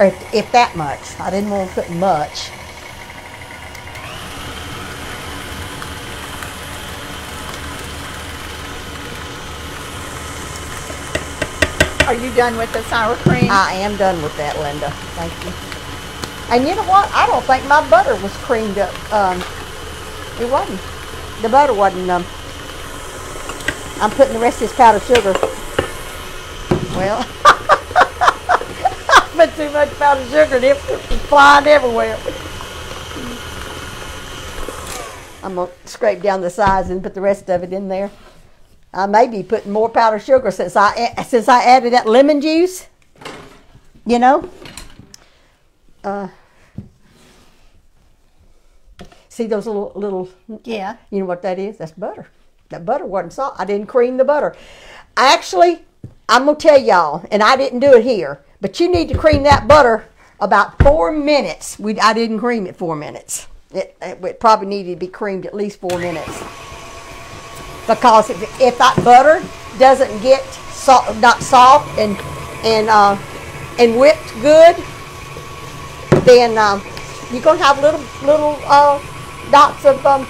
or if, if that much. I didn't want to put much. Are you done with the sour cream? I am done with that, Linda. Thank you. And you know what? I don't think my butter was creamed up. Um, it wasn't. The butter wasn't um, I'm putting the rest of this powdered sugar. Well, I put too much powdered sugar and it's flying everywhere. I'm gonna scrape down the sides and put the rest of it in there. I may be putting more powdered sugar since I since I added that lemon juice. You know. Uh, see those little little Yeah. you know what that is? That's butter. That butter wasn't salt. I didn't cream the butter. Actually, I'm gonna tell y'all, and I didn't do it here, but you need to cream that butter about four minutes. We I didn't cream it four minutes. It, it, it probably needed to be creamed at least four minutes because if, if that butter doesn't get soft, not soft and and uh, and whipped good, then um, you're gonna have little little uh, dots of um,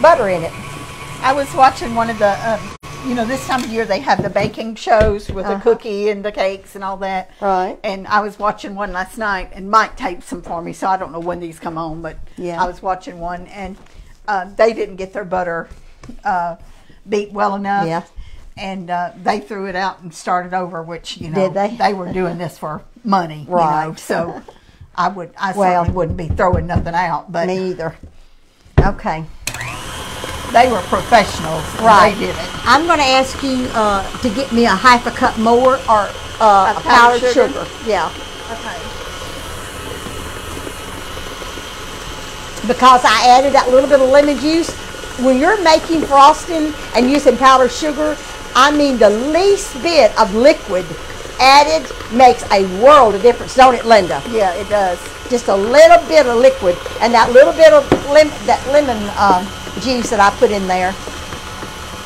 butter in it. I was watching one of the, um, you know, this time of year they have the baking shows with the Uh-huh. cookie and the cakes and all that. Right. And I was watching one last night, and Mike taped some for me, so I don't know when these come on, but Yeah. I was watching one, and uh, they didn't get their butter uh, beat well enough. Yeah. And uh, they threw it out and started over, which you know Did they? were doing this for money, You know, Right. so I would, I Well- certainly wouldn't be throwing nothing out, but Me either. Okay. they were professionals. Right. They did it. I'm going to ask you uh, to get me a half a cup more or uh, Of a powdered powdered sugar. sugar? Yeah. Okay. Because I added that little bit of lemon juice. When you're making frosting and using powdered sugar, I mean the least bit of liquid added makes a world of difference, don't it, Linda? Yeah, it does. Just a little bit of liquid and that little bit of lim- that lemon uh, juice that I put in there.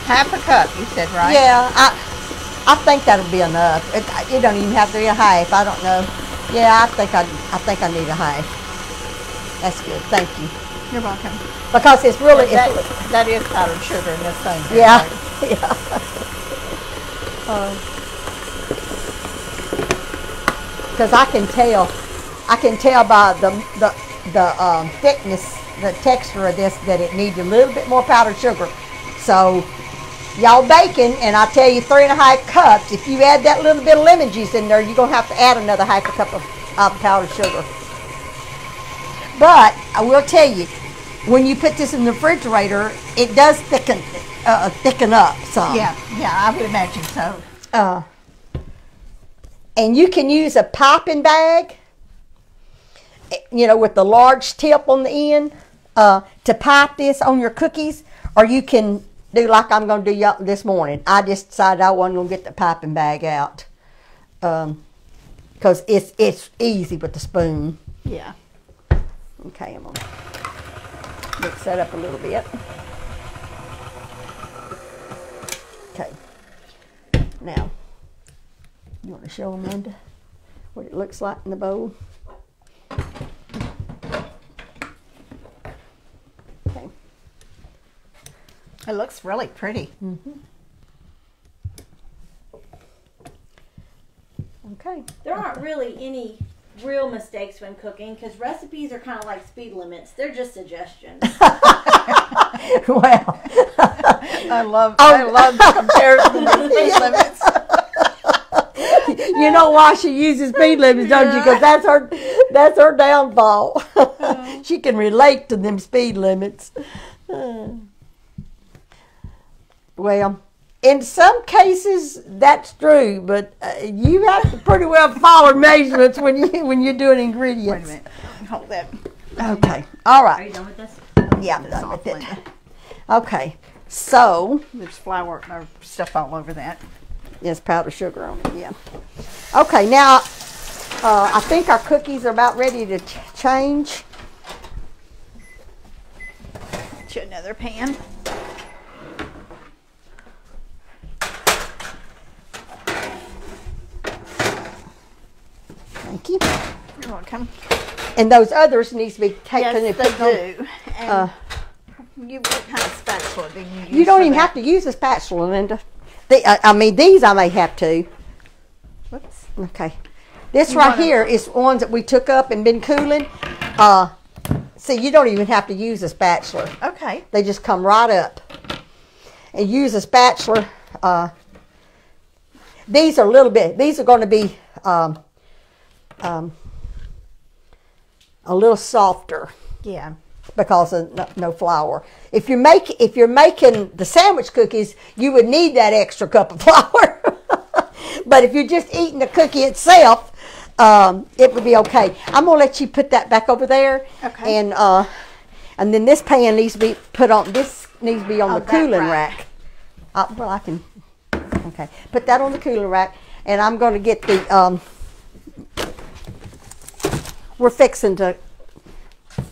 Half a cup, you said, right? Yeah, I I think that'll be enough. It, you don't even have to be a half. I don't know. Yeah, I think I I think I need a half. That's good. Thank you. You're welcome. Because it's really That, it's, that is powdered sugar in this thing. yeah right? yeah. Because I can tell, I can tell by the the the um, thickness, the texture of this that it needs a little bit more powdered sugar. So y'all baking, and I tell you three and a half cups. If you add that little bit of lemon juice in there, you're gonna have to add another half a cup of, of powdered sugar. But I will tell you, when you put this in the refrigerator, it does thicken uh, thicken up some. Yeah, yeah, I would imagine so. Uh, and you can use a piping bag, you know, with the large tip on the end, uh, to pipe this on your cookies, or you can do like I'm going to do this morning. I just decided I wasn't going to get the piping bag out, um, because it's it's easy with the spoon. Yeah. Okay, I'm gonna mix that up a little bit. Okay. Now, you want to show them, Linda, what it looks like in the bowl? Okay. It looks really pretty. Mm -hmm. Okay. There aren't really any real mistakes when cooking because recipes are kind of like speed limits. They're just suggestions. well, I love Oh. I love the comparison to speed limits. you know why she uses speed limits, don't you? Because that's her, that's her downfall. she can relate to them speed limits. Well, in some cases that's true, but uh, you have to pretty well follow measurements when you when you're doing Wait a ingredients. minute. Hold that. Okay, all right. Are you done with this? Yeah, I'm done with it. Okay, so There's flour or stuff all over that. Yes, powdered sugar on it, yeah. Okay, now, uh, I think our cookies are about ready to ch- change. Get you another pan. Thank you. You're welcome. And those others needs to be taken and Yes, put they do. And Uh, you what kind of spatula do you use? You don't even that? have to use a spatula, Linda. The, uh, I mean, these I may have to. Whoops. Okay. This You right here is ones that we took up and been cooling. Uh, see, you don't even have to use a spatula. Okay. They just come right up. And use a spatula uh, these are a little bit. These are going to be um, um, a little softer Yeah. because of no, no flour. If you make if you're making the sandwich cookies, you would need that extra cup of flour. but if you're just eating the cookie itself, um, it would be okay. I'm gonna let you put that back over there. Okay. And uh, and then this pan needs to be put on. This needs to be on On the cooling rack. rack. Uh, well, I can. Okay, put that on the cooling rack, and I'm gonna get the. Um, we're fixing to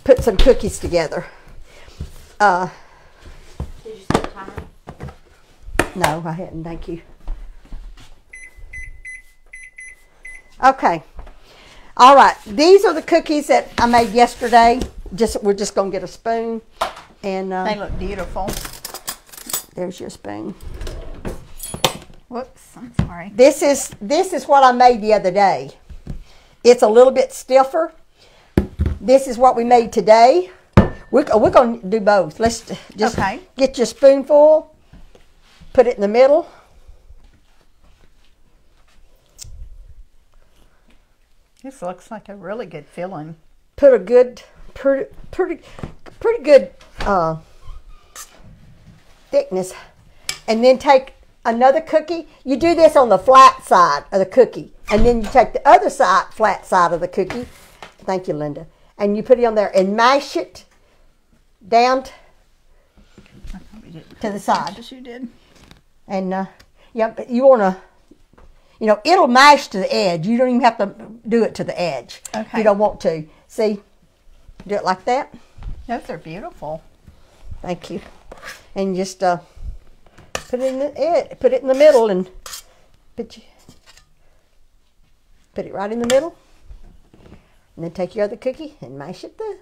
put some cookies together. Uh, Did you set the timer? no, I hadn't. Thank you. Okay. All right. These are the cookies that I made yesterday. Just we're just gonna get a spoon, and They uh, look beautiful. there's your spoon. Whoops, I'm sorry. This is this is what I made the other day. It's a little bit stiffer. This is what we made today. We're, we're going to do both. Let's just Okay. get your spoonful, put it in the middle. This looks like a really good filling. Put a good, pretty, pretty, pretty good uh, thickness, and then take another cookie. You do this on the flat side of the cookie, and then you take the other side, flat side of the cookie. Thank you, Linda. And you put it on there and mash it down to the side. As you did. And uh, yeah, but you want to, you know, it'll mash to the edge. You don't even have to do it to the edge. Okay. you don't want to. See, do it like that. Those are beautiful. Thank you. And just uh, put it in the put it in the middle and put you, put it right in the middle. And then take your other cookie and mash it put-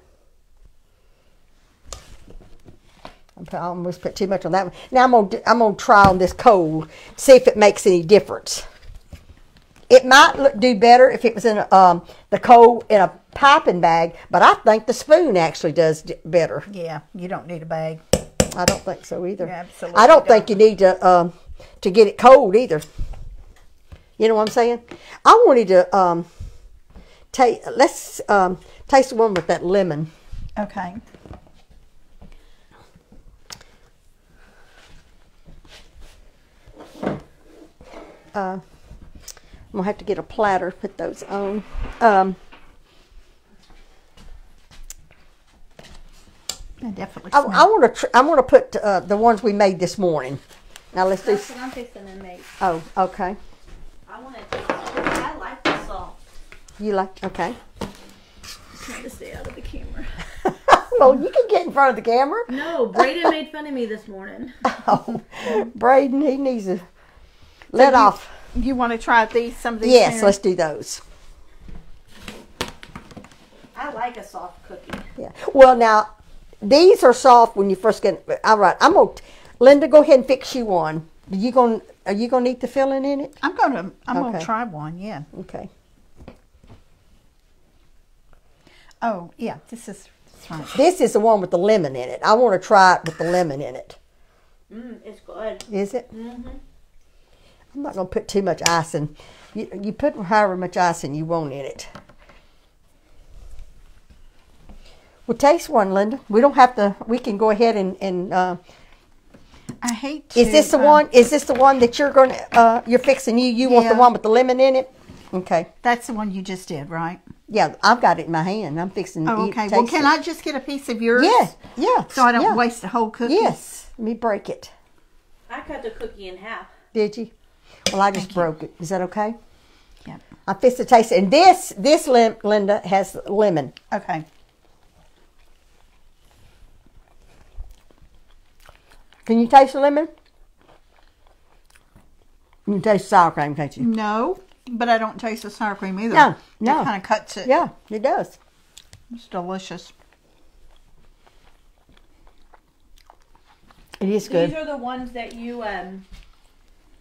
I almost put too much on that one. Now I'm gonna I'm gonna try on this cold, see if it makes any difference. It might look, do better if it was in a, um, the cold in a piping bag, but I think the spoon actually does better. Yeah, you don't need a bag. I don't think so either. You absolutely I don't don't. think you need to um, to get it cold either. You know what I'm saying? I wanted to um, take. Let's um, taste the one with that lemon. Okay. Uh, I'm gonna have to get a platter. Put those on. Um, I definitely I. I want to. I want to put uh, the ones we made this morning. Now let's do. That's s- what I'm fixing to make. Oh, okay. I want to taste it. I like the salt. You like? Okay. Trying to stay out of the camera. well, you can get in front of the camera. No, Braden made fun of me this morning. Oh, Braden, he needs to let you- off. you want to try these? Some of these? Yes, Mary? let's do those. I like a soft cookie. Yeah. Well, now these are soft when you first get. All right, I'm gonna. Linda, go ahead and fix you one. Are you gonna? Are you gonna eat the filling in it? I'm gonna. I'm Okay. gonna try one. Yeah. Okay. Oh, yeah. This is right. This is the one with the lemon in it. I want to try it with the lemon in it. Mmm, it's good. Is it? Mm-hmm. I'm not gonna put too much icing. You, you put however much ice icing you want in it. Well, taste one, Linda. We don't have to. We can go ahead and and. Uh, I hate. To, Is this the um, one? Is this the one that you're going to? Uh, you're fixing. You you want the one with the lemon in it? Okay. That's the one you just did, right? Yeah, I've got it in my hand. I'm fixing. to Oh, eat- okay. Well, can it. I just get a piece of yours? Yeah, yeah. So I don't yeah. waste a whole cookie. Yes. Let me break it. I cut the cookie in half. Did you? Well, I just Thank you. broke it. Is that okay? Yep. I fix to taste it. And this this lim- Linda has lemon. Okay. Can you taste the lemon? You can taste sour cream, can't you? No, but I don't taste the sour cream either. No, no. It kind of cuts it. Yeah, it does. It's delicious. It is good. These are the ones that you um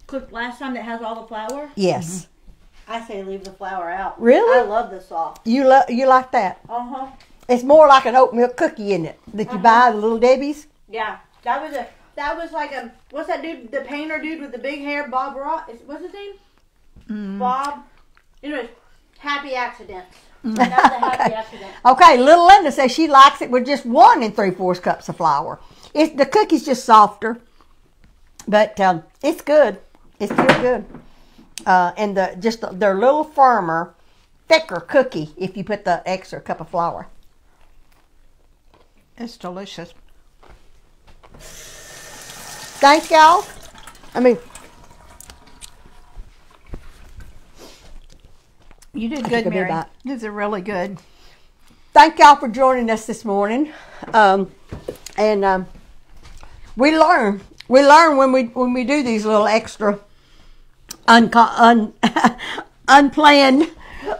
cooked last time that has all the flour. Yes. I say leave the flour out. Really? I love the soft. You love you like that? Uh huh. It's more like an oatmeal cookie, isn't it? That you buy the little Debbie's. Yeah, that was a that was like a what's that dude? The painter dude with the big hair, Bob Ross. Is, what's his name? Mm. Bob. Anyways, happy accidents. That was a happy accident. Okay, little Linda says she likes it with just one and three fourths cups of flour. It's the cookie's just softer, but um, it's good. It's still good, uh, and the just the, they're a little firmer, thicker cookie if you put the extra cup of flour. It's delicious. Thanks, y'all. I mean, You did took good, Mary. These are really good. thank y'all for joining us this morning. Um, and um, we learn. We learn when we when we do these little extra un, unplanned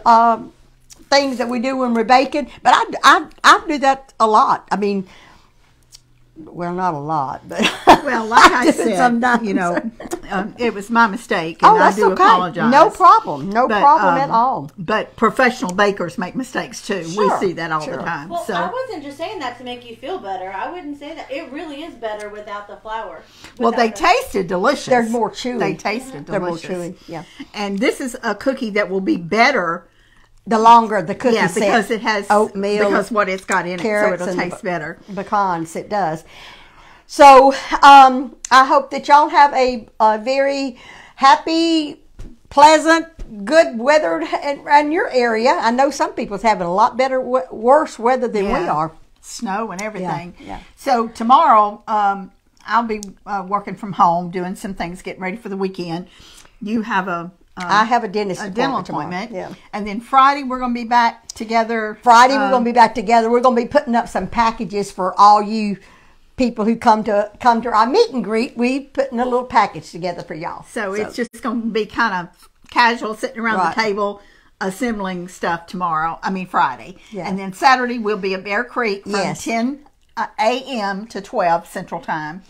um, things that we do when we're baking. But I, I, I do that a lot. I mean, well, not a lot, but Well, like I do it said, sometimes. you know, um, it was my mistake, and oh, that's I do okay. apologize. No problem. No But, problem at um, all. But professional bakers make mistakes too. Sure, we see that all sure. the time. Well, so, I wasn't just saying that to make you feel better. I wouldn't say that. It really is better without the flour. well, they the- tasted delicious. They're more chewy. They tasted They're more delicious. chewy. Yeah. And this is a cookie that will be better. The longer the cookie Yeah, set, because it has oatmeal, Because what it's got in it, so it'll taste better. pecans. It does. So um, I hope that y'all have a, a very happy, pleasant, good weather in, in your area. I know some people's having a lot better, worse weather than we are. snow and everything. yeah. So tomorrow, um, I'll be uh, working from home, doing some things, getting ready for the weekend. You have a um, I have a dentist a dental appointment. tomorrow. Yeah. and then Friday we're going to be back together. Friday we're um, going to be back together. We're going to be putting up some packages for all you people who come to come to our meet and greet. We putting a little package together for y'all. So, it's just going to be kind of casual, sitting around Right. the table, assembling stuff tomorrow. I mean Friday, Yeah. and then Saturday we'll be at Bear Creek from Yes. 10 uh, a.m. to 12 Central Time.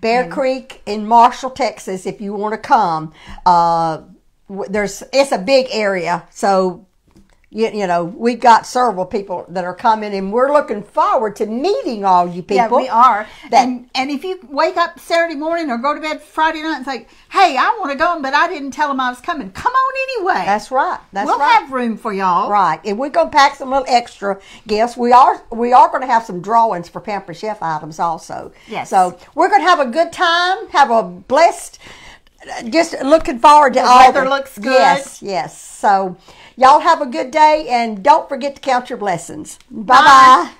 Bear Creek in Marshall, Texas. If you want to come, uh, there's it's a big area, so you, you know we've got several people that are coming, and we're looking forward to meeting all you people. Yeah, we are. That- and and if you wake up Saturday morning or go to bed Friday night and think, "Hey, I want to go, but I didn't tell them I was coming," come on anyway. That's right. That's we'll right. have room for y'all. Right, and we're gonna pack some little extra gifts. We are we are gonna have some drawings for Pampered Chef items also. Yes. So we're gonna have a good time. Have a blessed. Just looking forward to The all weather the- looks good. Yes, yes. So y'all have a good day, and don't forget to count your blessings. Bye Bye. bye.